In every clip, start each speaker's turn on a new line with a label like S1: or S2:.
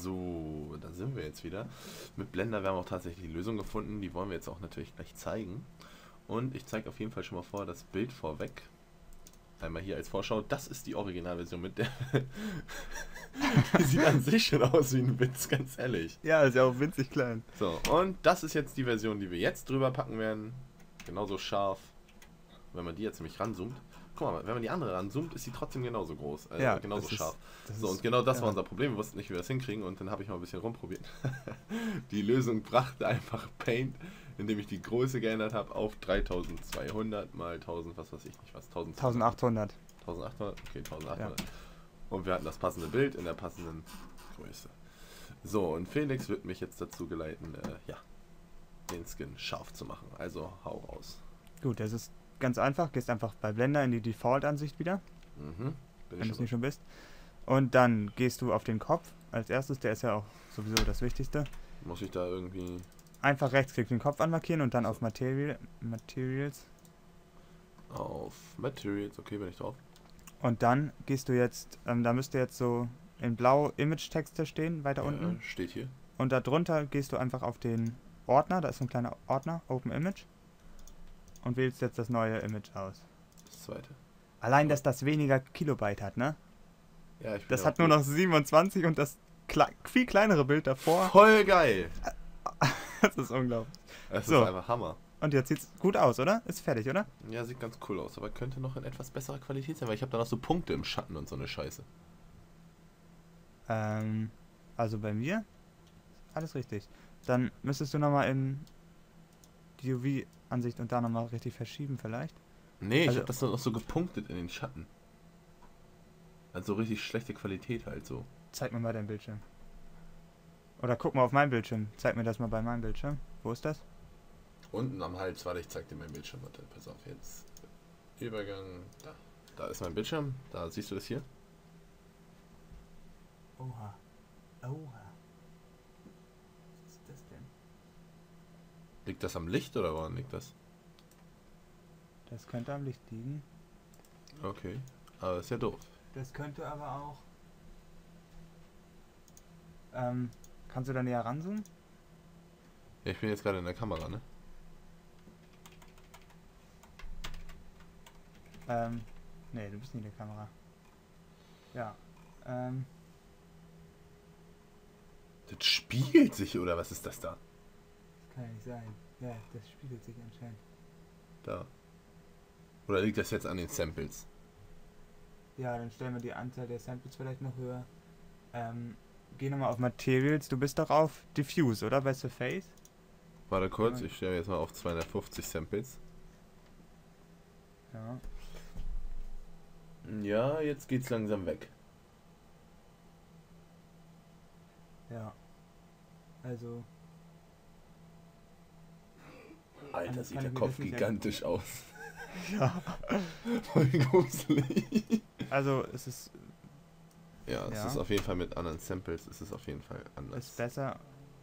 S1: So, da sind wir jetzt wieder. Mit Blender wir haben auch tatsächlich die Lösung gefunden. Die wollen wir jetzt auch natürlich gleich zeigen. Und ich zeige auf jeden Fall schon mal vor das Bild vorweg. Einmal hier als Vorschau. Das ist die Originalversion mit der. die sieht an sich schon aus wie ein Witz, ganz ehrlich.
S2: Ja, ist ja auch winzig klein.
S1: So, und das ist jetzt die Version, die wir jetzt drüber packen werden. Genauso scharf. Wenn man die jetzt nämlich ranzoomt. Guck mal, wenn man die andere ranzoomt, ist sie trotzdem genauso groß. Also
S2: Ja,
S1: genauso
S2: ist-
S1: scharf.
S2: das
S1: so,
S2: ist-
S1: und genau das
S2: ja.
S1: war unser Problem. Wir wussten nicht, wie wir das hinkriegen. Und dann habe ich mal ein bisschen rumprobiert. die Lösung brachte einfach Paint, indem ich die Größe geändert habe auf 3200 mal 1000, was weiß ich nicht, was, 1000,
S2: 1800.
S1: 1800, okay, 1800. Und wir hatten das passende Bild in der passenden Größe. So, und Felix wird mich jetzt dazu geleiten, äh, ja, den Skin scharf zu machen. Also hau raus.
S2: Gut, das ist ganz einfach. Gehst einfach bei Blender in die Default-Ansicht wieder,
S1: Mhm.
S2: Wenn du es nicht schon bist. Und dann gehst du auf den Kopf als erstes. Der ist ja auch sowieso das Wichtigste.
S1: Muss ich da irgendwie.
S2: Einfach rechtsklick den Kopf anmarkieren und dann auf Material, Materials.
S1: Auf Materials, okay, bin ich drauf.
S2: Und dann gehst du jetzt, ähm, da müsste jetzt so in blau Image-Texte stehen, weiter
S1: Ja,
S2: unten.
S1: steht hier.
S2: Und darunter gehst du einfach auf den Ordner, da ist so ein kleiner Ordner, Open Image. Und wählst jetzt das neue Image aus.
S1: Das zweite.
S2: Allein, dass das weniger Kilobyte hat, ne?
S1: Ja, ich bin
S2: Das hat nur noch 27 und das klei viel kleinere Bild davor.
S1: Voll geil!
S2: Das ist unglaublich.
S1: Es
S2: So.
S1: ist einfach Hammer.
S2: Und jetzt sieht's gut aus, oder? Ist fertig, oder?
S1: Ja, sieht ganz cool aus, aber könnte noch in etwas besserer Qualität sein, weil ich habe da noch so Punkte im Schatten und so eine Scheiße.
S2: Ähm, also bei mir alles richtig. Dann müsstest du nochmal in die UV-Ansicht und da nochmal richtig verschieben vielleicht.
S1: Nee, ich
S2: Also-
S1: habe das noch so gepunktet in den Schatten. Also richtig schlechte Qualität halt so.
S2: Zeig mir mal dein Bildschirm. Oder guck mal auf mein Bildschirm. Zeig mir das mal bei meinem Bildschirm. Wo ist das?
S1: Unten am Hals, warte, ich zeig dir mein Bildschirm. Warte, pass auf jetzt. Übergang, da. Da ist mein Bildschirm, da siehst du das hier.
S2: Oha. Oha. Was ist das denn?
S1: Liegt das am Licht oder woran liegt das?
S2: Das könnte am Licht liegen.
S1: Okay. Aber ist ja doof.
S2: Das könnte aber auch. Ähm, kannst du da näher ranzoomen?
S1: Ja, ich bin jetzt gerade in der Kamera, ne?
S2: Ähm, nee, du bist nicht in der Kamera. Ja. Ähm,
S1: Das spiegelt sich, oder was ist das da?
S2: Kann ja nicht sein. Ja, das spiegelt sich anscheinend.
S1: Da. Oder liegt das jetzt an den Samples?
S2: Ja, dann stellen wir die Anzahl der Samples vielleicht noch höher. Ähm, geh nochmal auf Materials. Du bist doch auf Diffuse, oder? Bei Surface?
S1: Warte kurz,
S2: Ja.
S1: ich stelle jetzt mal auf 250 Samples.
S2: Ja.
S1: Ja, jetzt geht's langsam weg.
S2: Ja. Also,
S1: Alter, sieht der Kopf gigantisch aus.
S2: ja.
S1: Voll gruselig.
S2: Also, es ist,
S1: Ja, es
S2: Ja.
S1: ist auf jeden Fall mit anderen Samples, es ist auf jeden Fall anders.
S2: ist besser.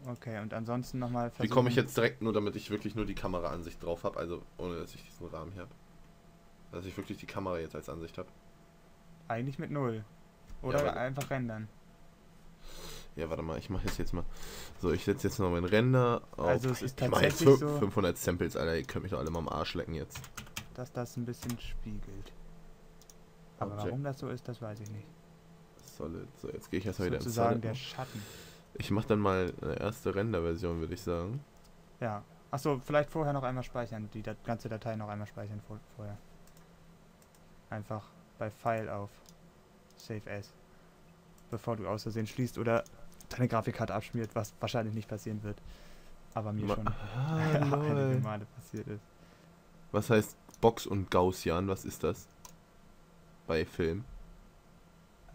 S2: Okay, und ansonsten nochmal
S1: Wie komme ich jetzt direkt nur, damit ich wirklich nur die Kameraansicht drauf habe, also ohne dass ich diesen Rahmen hier habe? Dass ich wirklich die Kamera jetzt als Ansicht habe.
S2: Eigentlich mit Null. Oder
S1: aber-
S2: einfach rendern.
S1: Ja, warte mal, ich mache jetzt jetzt mal. So, ich setze jetzt noch meinen Render auf.
S2: Also es ist
S1: ich
S2: tatsächlich
S1: fün-
S2: so-
S1: 500 Samples, Alter, ihr könnt mich doch alle mal am Arsch lecken jetzt.
S2: Dass das ein bisschen spiegelt. Aber
S1: Object.
S2: warum das so ist, das weiß ich nicht.
S1: Solid. So, jetzt gehe ich erstmal wieder ins
S2: Sozusagen
S1: Solid.
S2: der Schatten.
S1: Ich mache dann mal eine erste Render-Version, würde ich sagen.
S2: Ja. Achso, vielleicht vorher noch einmal speichern. Die Dat ganze Datei noch einmal speichern vor vorher. Einfach bei File auf Save As. Bevor du aus Versehen schließt oder deine Grafikkarte abschmiert, was wahrscheinlich nicht passieren wird. Aber mir
S1: Ma-
S2: schon
S1: Ah,
S2: einige. Male passiert ist.
S1: Was heißt Box und Gaussian? Was ist das? Bei Film.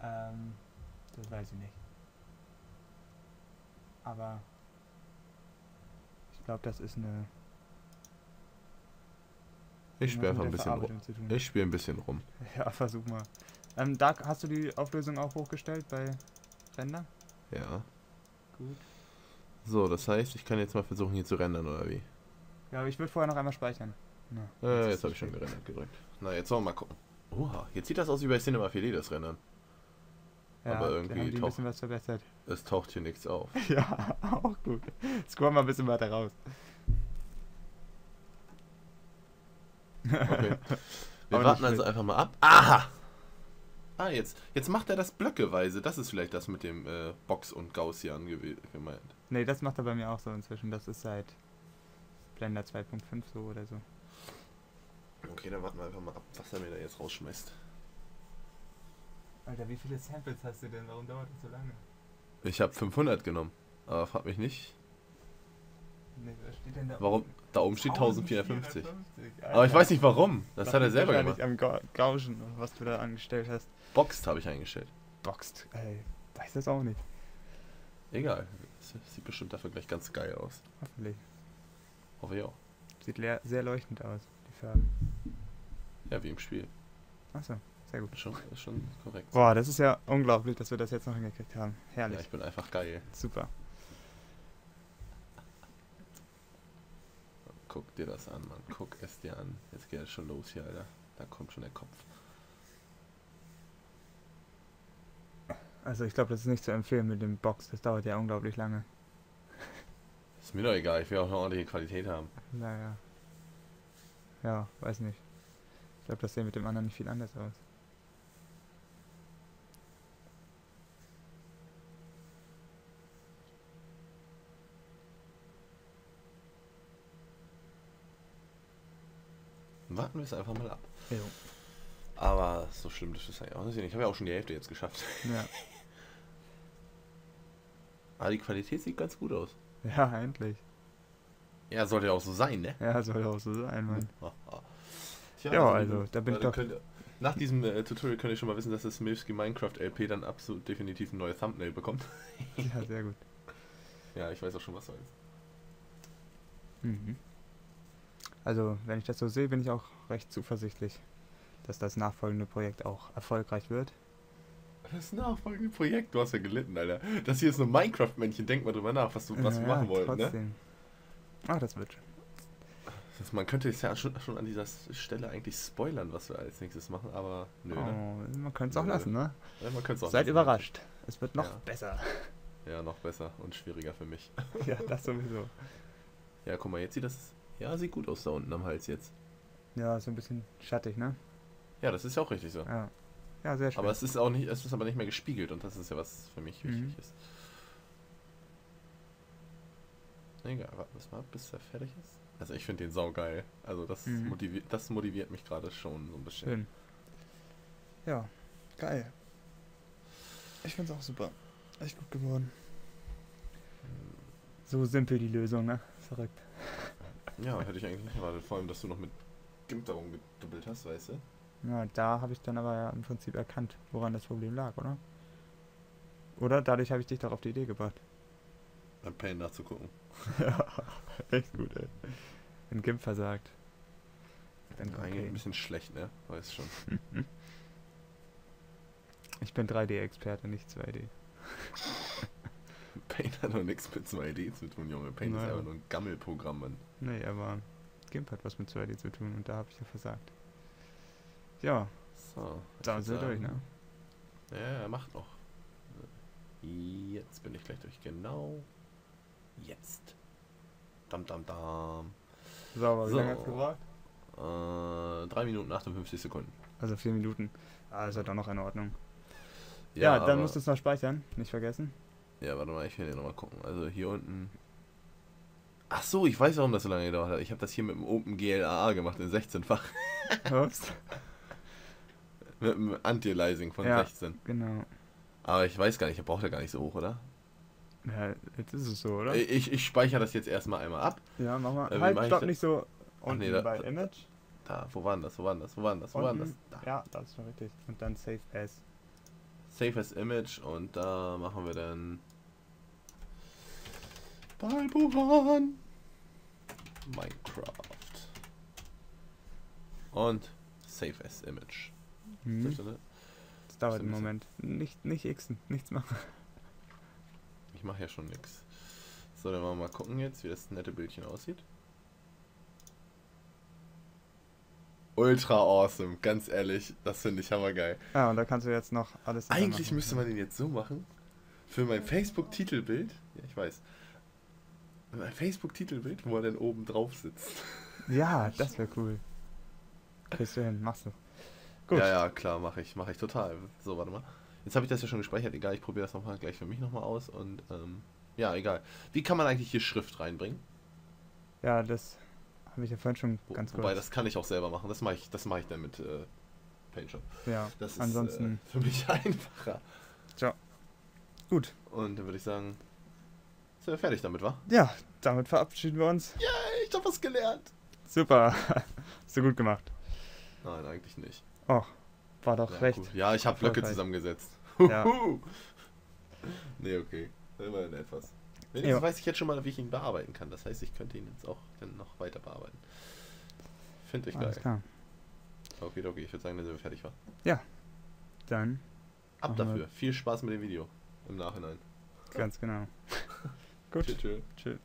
S2: Ähm, das weiß ich nicht. Aber ich glaube, das ist eine.
S1: Ich spiele einfach ein bisschen rum. Ich spiele ein bisschen rum.
S2: Ja, versuch mal. Ähm, da hast du die Auflösung auch hochgestellt bei Render?
S1: Ja.
S2: Gut.
S1: So, das heißt, ich kann jetzt mal versuchen hier zu rendern, oder wie?
S2: Ja, aber ich würde vorher noch einmal speichern. Na,
S1: Äh, jetzt habe ich schon gerendert gedrückt. Na, jetzt wollen wir mal gucken. Oha, jetzt sieht das aus wie bei Cinema 4D, das Rendern.
S2: Ja,
S1: aber irgendwie
S2: haben die ein
S1: tauch-
S2: bisschen was verbessert.
S1: Es taucht hier nichts auf.
S2: ja, auch gut. Scroll mal ein bisschen weiter raus.
S1: Okay. Wir warten also einfach mal ab. Aha! Ah, jetzt, jetzt macht er das blöckeweise. Das ist vielleicht das mit dem äh, Box und Gaussian gemeint.
S2: Nee, das macht er bei mir auch so inzwischen. Das ist seit Blender 2.5 so oder so.
S1: Okay, dann warten wir einfach mal ab, was er mir da jetzt rausschmeißt.
S2: Alter, wie viele Samples hast du denn? Warum dauert das so lange?
S1: Ich habe 500 genommen. Aber frag mich nicht.
S2: Nee, was steht denn da?
S1: Warum? Da oben steht 1450.
S2: 1450.
S1: Aber ich weiß nicht warum. Das
S2: Das
S1: hat er selber gemacht.
S2: am Ga Gauschen, was du da angestellt hast.
S1: Boxed habe ich eingestellt.
S2: Boxt. Ey, weiß das auch nicht.
S1: Egal. Das sieht bestimmt dafür gleich ganz geil aus.
S2: Hoffentlich.
S1: Hoffe ich auch.
S2: Sieht sehr leuchtend aus, die Farben.
S1: Ja, wie im Spiel.
S2: Achso, sehr gut.
S1: Schon, ist schon korrekt.
S2: Boah, das ist ja unglaublich, dass wir das jetzt noch hingekriegt haben.
S1: Ja,
S2: Herrlich.
S1: ich bin einfach geil.
S2: Super.
S1: Guck dir das an, Mann. Guck es dir an. Jetzt geht es schon los hier, Alter. Da kommt schon der Kopf.
S2: Also ich glaube, das ist nicht zu empfehlen mit dem Box. Das dauert ja unglaublich lange.
S1: Ist mir doch egal. Ich will auch eine ordentliche Qualität haben.
S2: Naja. Ja, weiß nicht. Ich glaube, das sieht mit dem anderen nicht viel anders aus.
S1: Warten wir es einfach mal ab.
S2: Jo.
S1: Aber so schlimm ist es eigentlich auch nicht. Ich habe ja auch schon die Hälfte jetzt geschafft.
S2: Ja.
S1: Aber die Qualität sieht ganz gut aus.
S2: ja, endlich.
S1: Ja, sollte ja auch so sein, ne?
S2: Ja, soll auch so sein, Mann.
S1: Tja,
S2: Ja, also, da bin ich doch-
S1: könnt nach diesem äh, Tutorial könnt ihr schon mal wissen, dass das Milfsky Minecraft LP dann absolut definitiv ein neues Thumbnail bekommt.
S2: Ja, sehr gut.
S1: Ja, ich weiß auch schon, was soll.
S2: Mhm. Also, wenn ich das so sehe, bin ich auch recht zuversichtlich, dass das nachfolgende Projekt auch erfolgreich wird.
S1: Das nachfolgende Projekt, du hast ja gelitten, Alter. Das hier ist nur Minecraft-Männchen, denk mal drüber nach, was, du, was wir
S2: Ja,
S1: machen wollten, ne?
S2: trotzdem. Ach, das wird schon.
S1: Das, man könnte jetzt ja schon, schon an dieser Stelle eigentlich spoilern, was wir als nächstes machen, aber nö, ne?
S2: Oh, man könnte es auch
S1: Nö.
S2: lassen, ne?
S1: Ja, man könnte es auch
S2: Seid
S1: lassen.
S2: überrascht. Es wird noch
S1: Ja.
S2: besser.
S1: Ja, noch besser und schwieriger für mich.
S2: ja, das sowieso.
S1: Ja, guck mal, jetzt sieht das. Ja, sieht gut aus da unten am Hals jetzt.
S2: Ja, so ein bisschen schattig, ne?
S1: Ja, das ist ja auch richtig so.
S2: Ja. Ja, sehr schön.
S1: Aber es ist auch nicht, es ist aber nicht mehr gespiegelt und das ist ja was für mich wichtig
S2: Mhm.
S1: ist. Egal, warten wir mal, ab, bis er fertig ist. Also ich finde den sau geil. Also das
S2: Mhm.
S1: motiviert, das motiviert mich gerade schon so ein bisschen.
S2: schön. Ja, geil. Ich find's auch super. Echt gut geworden. So simpel die Lösung, ne? Verrückt.
S1: Ja, hätte ich eigentlich nicht erwartet. Vor allem, dass du noch mit GIMP darum gedubbelt hast, weißt du?
S2: Ja, da habe ich dann aber ja im Prinzip erkannt, woran das Problem lag, oder? Oder dadurch habe ich dich doch auf die Idee gebracht.
S1: Beim Pain nachzugucken.
S2: ja, echt gut, ey. Wenn GIMP versagt. Dann
S1: Ja, Eigentlich ein bisschen schlecht, ne? Weiß schon.
S2: Ich bin 3D-Experte, nicht 2D.
S1: Paint hat doch nichts mit 2D zu tun, Junge. Paint ist
S2: Naja.
S1: einfach nur ein Gammelprogramm, Mann.
S2: Nee, aber GIMP hat was mit 2D zu tun und da habe ich ja versagt. Ja,
S1: So.
S2: da sind wir durch, ne?
S1: Ja, er macht noch. Jetzt bin ich gleich durch. Genau. Jetzt. Dam, dam, dam.
S2: Sauber, wie
S1: So.
S2: lange hat's gebraucht?
S1: Äh, 3 Minuten 58 Sekunden.
S2: Also 4 Minuten. Ah, ist ja doch noch in Ordnung. Ja, dann
S1: aber-
S2: musst du es noch speichern, nicht vergessen.
S1: Ja, warte mal, ich will hier nochmal gucken. Also hier unten. Ach so, ich weiß, warum das so lange gedauert hat. Ich habe das hier mit dem OpenGLAA gemacht in 16-fach.
S2: Ups.
S1: mit dem Anti-Aliasing von
S2: Ja.
S1: 16.
S2: Genau.
S1: Aber ich weiß gar nicht, er braucht ja gar nicht so hoch, oder?
S2: Ja, jetzt ist es so, oder?
S1: Ich, ich speichere das jetzt erstmal einmal ab.
S2: Ja, mach mal.
S1: Äh,
S2: halt,
S1: ich
S2: stopp nicht so unten
S1: nee, da-
S2: bei
S1: da-
S2: Image.
S1: Da, wo war denn das? Wo war denn das? Wo war denn das? Wo war denn das? Da.
S2: Ja, das ist schon richtig. Und dann Save As.
S1: Save as Image und da machen wir dann Balburan Minecraft und Save as Image.
S2: Mhm.
S1: Dürfte, ne?
S2: Das dauert einen
S1: das-
S2: Moment. Nicht, nicht xen, nichts machen.
S1: Ich mache ja schon nix. So, dann wollen wir mal gucken jetzt, wie das nette Bildchen aussieht. Ultra awesome, ganz ehrlich, das finde ich hammergeil.
S2: Ja, und da kannst du jetzt noch alles.
S1: Eigentlich müsste man den jetzt so machen. Für mein Facebook-Titelbild, ja, ich weiß. Mein Facebook-Titelbild, wo er denn oben drauf sitzt.
S2: Ja, das wäre cool. Kriegst du hin, machst du. Gut.
S1: Ja, ja, klar, mache ich, mache ich total. So, warte mal. Jetzt habe ich das ja schon gespeichert, egal, ich probiere das nochmal gleich für mich nochmal aus und ähm, ja, egal. Wie kann man eigentlich hier Schrift reinbringen?
S2: Ja, das habe ich ja vorhin schon
S1: Wo,
S2: ganz kurz.
S1: wobei, das kann ich auch selber machen. Das mache ich, das mache ich dann mit äh, PaintShop.
S2: ja,
S1: Das ist
S2: ansonsten.
S1: äh, für mich einfacher.
S2: Gut.
S1: Und dann würde ich sagen, sind wir fertig damit, wa?
S2: Ja, damit verabschieden wir uns.
S1: Hey, ich habe was gelernt.
S2: Super. Hast du gut gemacht.
S1: Nein, eigentlich nicht.
S2: Oh, war doch
S1: Ja,
S2: recht.
S1: cool. Ja, ich habe Blöcke zusammengesetzt.
S2: Ja.
S1: Nee, okay. Immerhin etwas. Wenigstens
S2: Ja.
S1: weiß ich jetzt schon mal, wie ich ihn bearbeiten kann. Das heißt, ich könnte ihn jetzt auch dann noch weiter bearbeiten. Finde ich
S2: Alles
S1: geil.
S2: klar.
S1: Okay, okay, ich würde sagen, dann sind wir fertig, wa?
S2: Dann
S1: Ab dafür. Viel Spaß mit dem Video. Im Nachhinein.
S2: ganz genau. Gut. Tschüss.